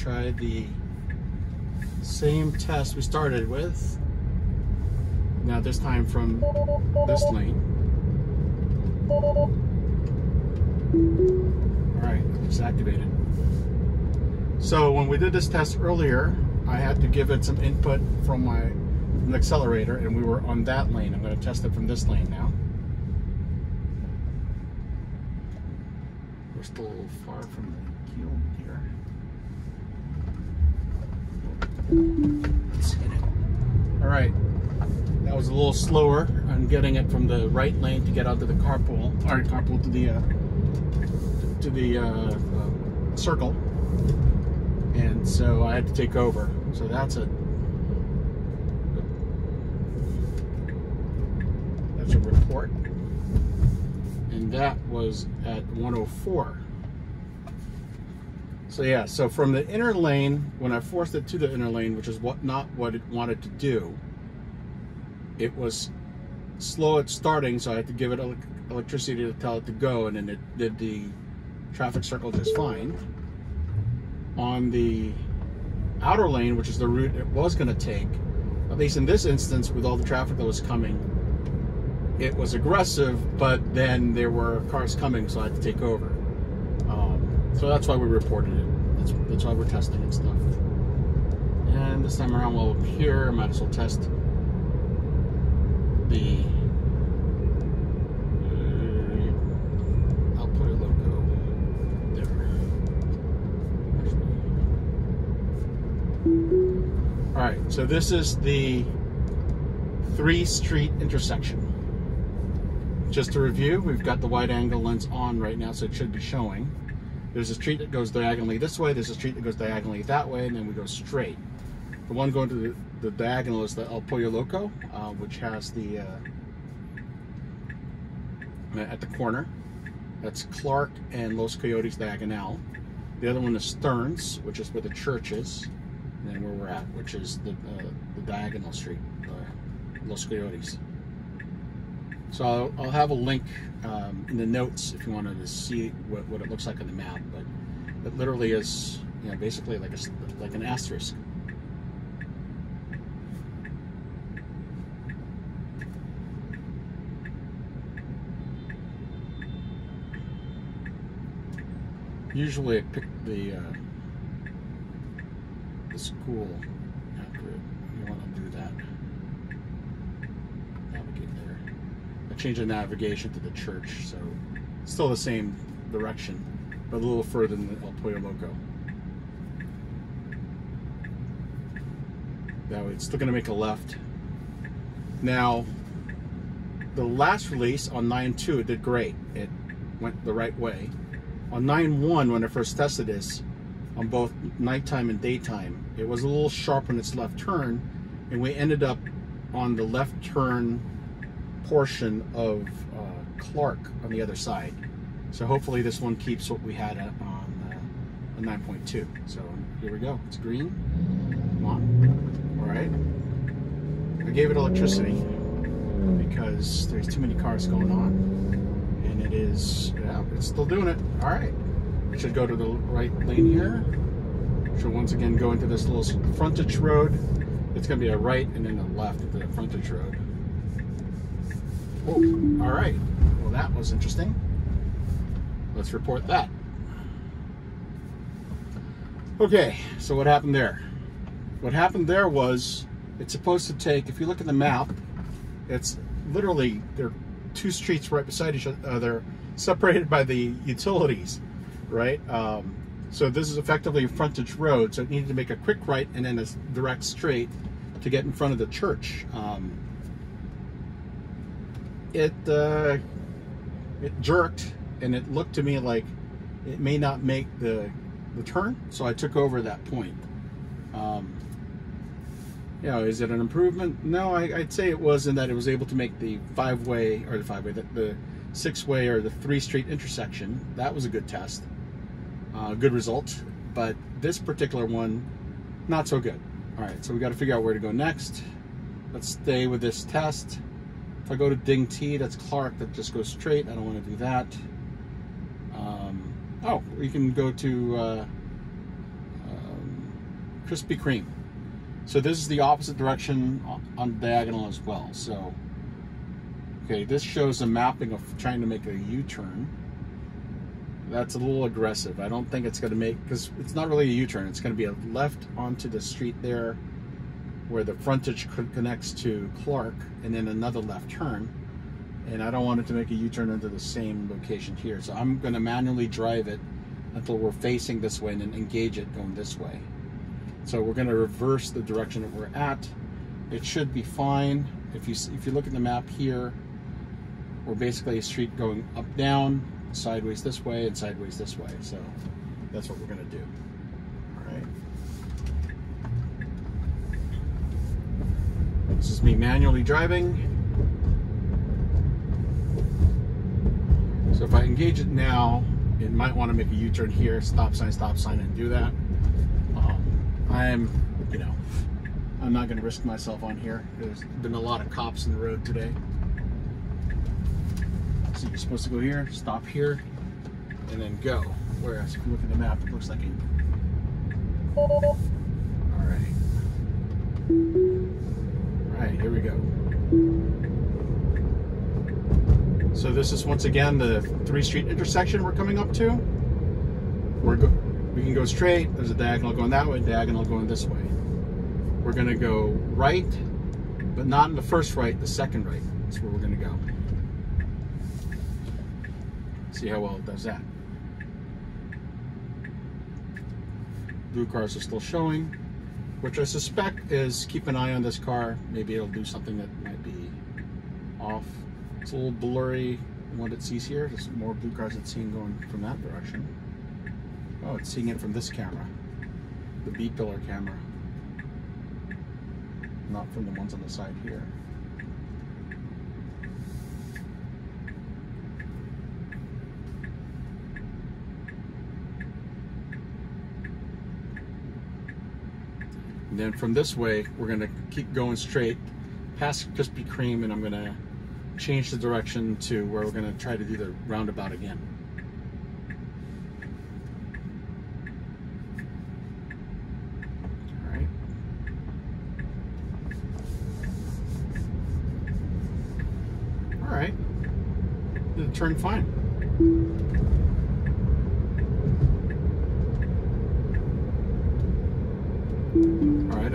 try the same test we started with. Now this time from this lane. All right, it's activated. So when we did this test earlier, I had to give it some input from my from accelerator and we were on that lane. I'm going to test it from this lane now. We're still a little far from the keel here. Let's it. All right. That was a little slower on getting it from the right lane to get out to the carpool, or carpool to the uh, to the uh, uh, circle, and so I had to take over. So that's a that's a report, and that was at 104. So yeah, so from the inner lane, when I forced it to the inner lane, which is what not what it wanted to do, it was slow at starting, so I had to give it electricity to tell it to go, and then it did the traffic circle just fine. On the outer lane, which is the route it was going to take, at least in this instance, with all the traffic that was coming, it was aggressive, but then there were cars coming, so I had to take over. Um, so that's why we reported it. That's, that's why we're testing and stuff. And this time around, while we're here, I might as well test the uh, El Pollo Loco there. All right, so this is the three street intersection. Just to review, we've got the wide angle lens on right now, so it should be showing. There's a street that goes diagonally this way, there's a street that goes diagonally that way, and then we go straight. The one going to the, the diagonal is the El Pollo Loco, uh, which has the, uh, at the corner, that's Clark and Los Coyotes Diagonal. The other one is Stearns, which is where the church is, and then where we're at, which is the, uh, the diagonal street, uh, Los Coyotes. So I'll, I'll have a link um, in the notes if you wanted to see what, what it looks like on the map, but it literally is, you know, basically like a, like an asterisk. Usually I pick the uh, the school after it. You want to do that. Navigate there. I changed the navigation to the church, so still the same direction, but a little further than El Pollo Loco. Way, it's still going to make a left. Now, the last release on 9.2, it did great. It went the right way on 9.1 when I first tested this on both nighttime and daytime it was a little sharp on its left turn and we ended up on the left turn portion of uh, Clark on the other side so hopefully this one keeps what we had on, uh, 9.2 so here we go it's green come on all right I gave it electricity because there's too many cars going on and it is, yeah, it's still doing it. All right. It should go to the right lane here. Should once again go into this little frontage road. It's going to be a right and then a left into the frontage road. All right. Well, that was interesting. Let's report that. Okay, so what happened there? What happened there was it's supposed to take, if you look at the map, it's literally, there are two streets right beside each other, uh, separated by the utilities, right? Um, so this is effectively a frontage road, so it needed to make a quick right and then a direct straight to get in front of the church. Um, it uh, it jerked, and it looked to me like it may not make the the turn, so I took over that point. Um, you know, is it an improvement? No, I, would say it was in that it was able to make the five-way or the five-way, the, the six-way or the three-street intersection. That was a good test, uh, good result. But this particular one, not so good. All right, so we got to figure out where to go next. Let's stay with this test. If I go to Ding T, that's Clark. That just goes straight. I don't want to do that. Um, oh, we can go to. Uh, um, Krispy Kreme. So this is the opposite direction on diagonal as well. So, okay, this shows a mapping of trying to make a U-turn. That's a little aggressive. I don't think it's going to make, because it's not really a U-turn. It's going to be a left onto the street there where the frontage connects to Clark and then another left turn. And I don't want it to make a U-turn into the same location here. So I'm going to manually drive it until we're facing this way and then engage it going this way. So we're going to reverse the direction that we're at. It should be fine. If you if you look at the map here, we're basically a street going up down, sideways this way, and sideways this way. So that's what we're going to do. All right. This is me manually driving. So if I engage it now, it might want to make a U-turn here, stop sign, stop sign, and do that. Um, I'm, you know, I'm not going to risk myself on here. There's been a lot of cops in the road today. So you're supposed to go here, stop here, and then go. Whereas if you look at the map, it looks like a... go. So this is once again the three street intersection we're coming up to. We're we can go straight. There's a diagonal going that way, diagonal going this way. We're gonna go right, but not in the first right, the second right. That's where we're gonna go. See how well it does that. Blue cars are still showing, which I suspect is keep an eye on this car. Maybe it'll do something that might be off. It's a little blurry what it sees here. There's more blue cars it's seeing going from that direction. Oh, it's seeing it from this camera. The B pillar camera. Not from the ones on the side here. Then from this way, we're gonna keep going straight past Krispy Kreme and I'm gonna change the direction to where we're going to try to do the roundabout again. Alright. Alright. Did it turn fine.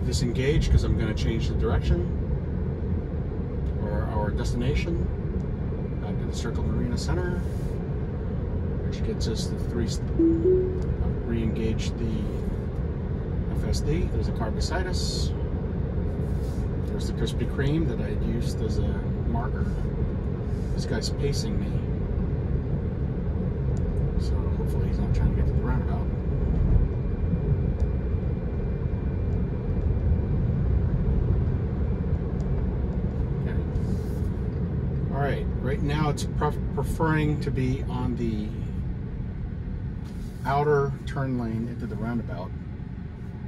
Alright, I've because I'm going to change the direction or our destination, back to the Circle Marina Center, which gets us the three, uh, re-engage the FSD. There's a car beside us. There's the Krispy Kreme that I used as a marker. This guy's pacing me. So hopefully he's not trying to get to the roundabout. Right, now it's preferring to be on the outer turn lane into the roundabout.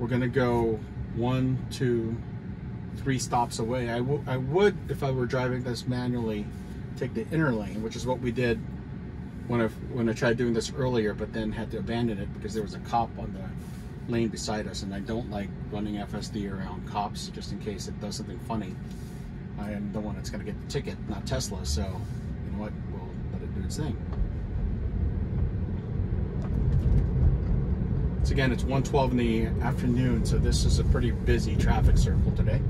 We're gonna go one, two, three stops away. I, I would, if I were driving this manually, take the inner lane, which is what we did when I, when I tried doing this earlier, but then had to abandon it because there was a cop on the lane beside us, and I don't like running FSD around cops just in case it does something funny. I am the one that's going to get the ticket, not Tesla. So, you know what? We'll let it do its thing. So again, it's 1.12 in the afternoon, so this is a pretty busy traffic circle today.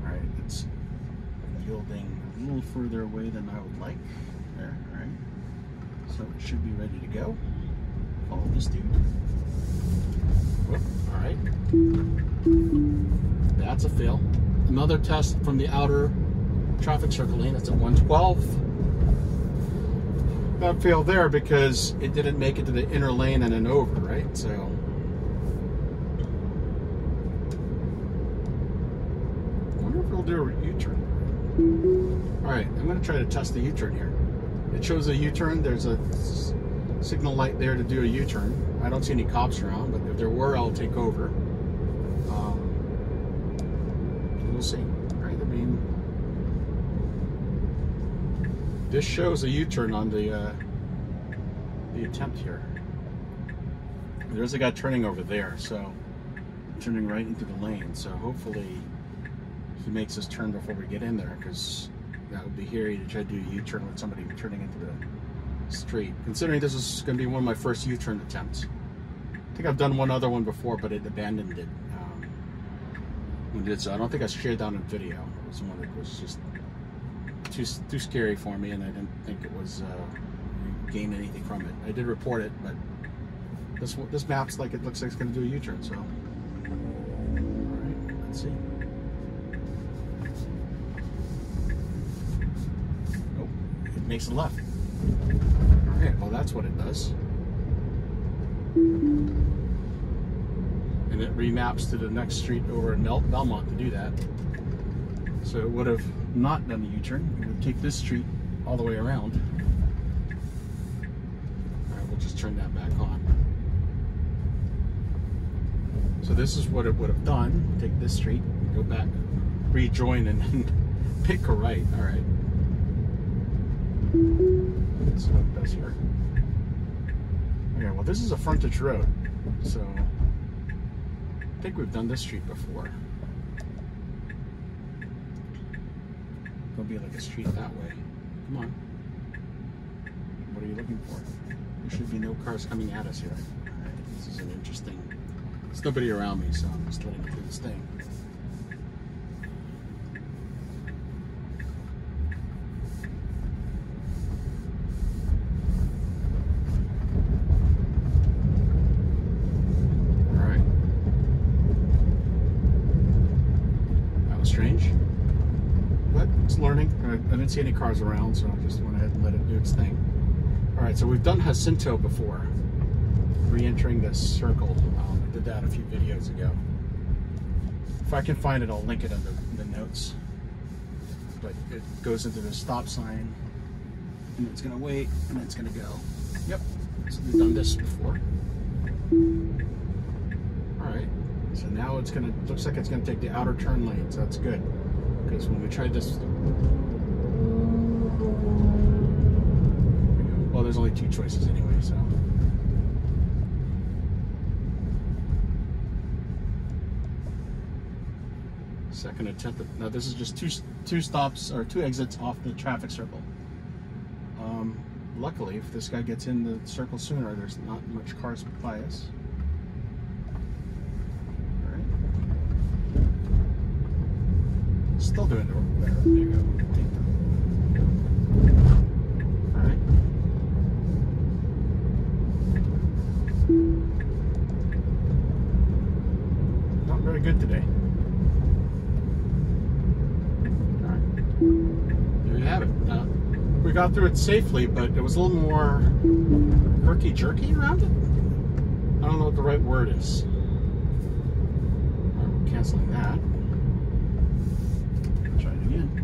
All right, it's yielding a little further away than I would like. There, all right. So it should be ready to go. Follow this dude. That's a fail. Another test from the outer traffic circle lane. That's at 112. That failed there because it didn't make it to the inner lane and then over, right? So. Wonder if it'll do a U-turn. All right, I'm going to try to test the U-turn here. It shows a U-turn. There's a signal light there to do a U-turn. I don't see any cops around, but if there were, I'll take over. See. Right? I mean, this shows a U-turn on the uh, the attempt here. there's a guy turning over there, so turning right into the lane. So hopefully he makes his turn before we get in there, because that would be hairy to try to do a U-turn with somebody turning into the street. Considering this is going to be one of my first U-turn attempts. I think I've done one other one before, but it abandoned it. When did so I don't think I shared that on video. It was one that was just too too scary for me, and I didn't think it was uh, gain anything from it. I did report it, but this this map's like it looks like it's going to do a U-turn. So, all right, let's see. Oh, it makes a left. Okay, well that's what it does. And it remaps to the next street over in Belmont to do that. So it would have not done the U-turn. It would take this street all the way around. All right, we'll just turn that back on. So this is what it would have done. Take this street, go back, rejoin, and then pick a right. All right. That's what it does here. Okay, well this is a frontage road, so think we've done this street before. There'll be like a street that way. Come on. What are you looking for? There should be no cars coming at us here. This is an interesting... There's nobody around me, so I'm just letting it do this thing. Alright. That was strange. But it's learning. I, didn't see any cars around, so I just went ahead and let it do its thing. Alright, so we've done Jacinto before. Re-entering this circle. Um, I did that a few videos ago. If I can find it, I'll link it in the, in the notes. But it goes into the stop sign, and it's gonna wait, and it's gonna go. Yep, so we've done this before. So now it's gonna, looks like it's gonna take the outer turn lane, so that's good. Because when we tried this, well, there's only two choices anyway, so. Second attempt. At, now this is just two two stops or two exits off the traffic circle. Um, luckily, if this guy gets in the circle sooner, there's not much cars by us. All right. Still doing better. There you go. Not very good today. All right. There you have it. Uh, we got through it safely, but it was a little more herky jerky around it. I don't know what the right word is. Right, we're canceling that. Again.